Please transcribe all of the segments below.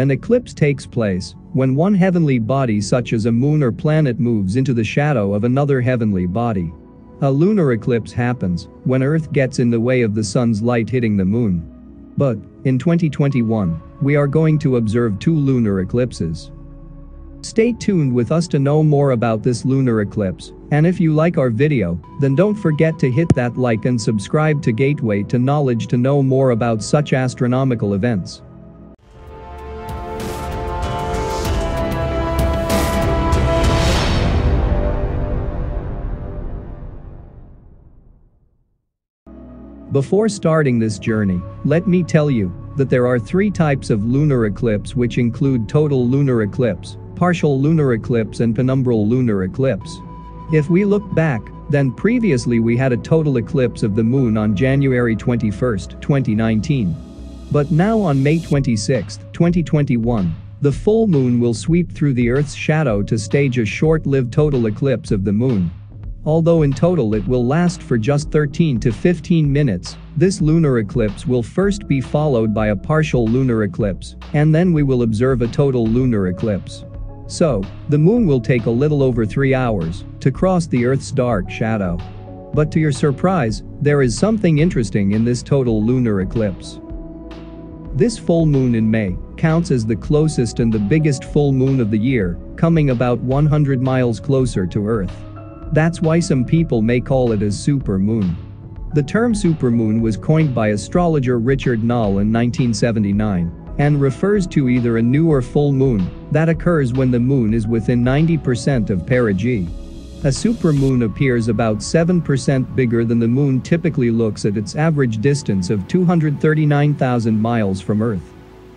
An eclipse takes place when one heavenly body such as a moon or planet moves into the shadow of another heavenly body. A lunar eclipse happens when Earth gets in the way of the sun's light hitting the moon. But, in 2021, we are going to observe two lunar eclipses. Stay tuned with us to know more about this lunar eclipse, and if you like our video, then don't forget to hit that like and subscribe to Gateway to Knowledge to know more about such astronomical events. Before starting this journey, let me tell you that there are three types of lunar eclipse which include total lunar eclipse, partial lunar eclipse and penumbral lunar eclipse. If we look back, then previously we had a total eclipse of the moon on January 21, 2019. But now on May 26, 2021, the full moon will sweep through the Earth's shadow to stage a short-lived total eclipse of the moon. Although in total it will last for just 13 to 15 minutes, this lunar eclipse will first be followed by a partial lunar eclipse, and then we will observe a total lunar eclipse. So, the moon will take a little over 3 hours to cross the Earth's dark shadow. But to your surprise, there is something interesting in this total lunar eclipse. This full moon in May counts as the closest and the biggest full moon of the year, coming about 100 miles closer to Earth. That's why some people may call it a supermoon. The term supermoon was coined by astrologer Richard Nolle in 1979 and refers to either a new or full moon that occurs when the moon is within 90% of perigee. A supermoon appears about 7% bigger than the moon typically looks at its average distance of 239,000 miles from Earth.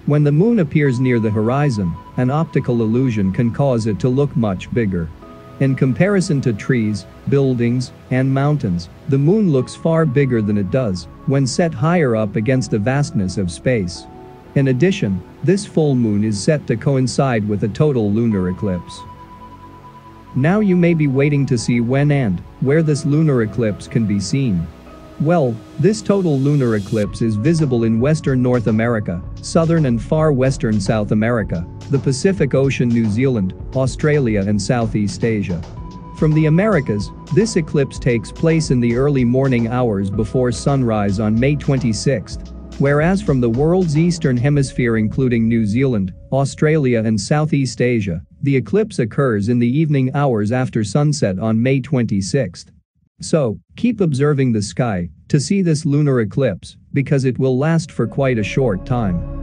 When the moon appears near the horizon, an optical illusion can cause it to look much bigger. In comparison to trees, buildings, and mountains, the moon looks far bigger than it does when set higher up against the vastness of space. In addition, this full moon is set to coincide with a total lunar eclipse. Now you may be waiting to see when and where this lunar eclipse can be seen. Well, this total lunar eclipse is visible in western North America, southern and far western South America, the Pacific Ocean New Zealand, Australia and Southeast Asia. From the Americas, this eclipse takes place in the early morning hours before sunrise on May 26, whereas from the world's eastern hemisphere including New Zealand, Australia and Southeast Asia, the eclipse occurs in the evening hours after sunset on May 26. So, keep observing the sky to see this lunar eclipse because it will last for quite a short time.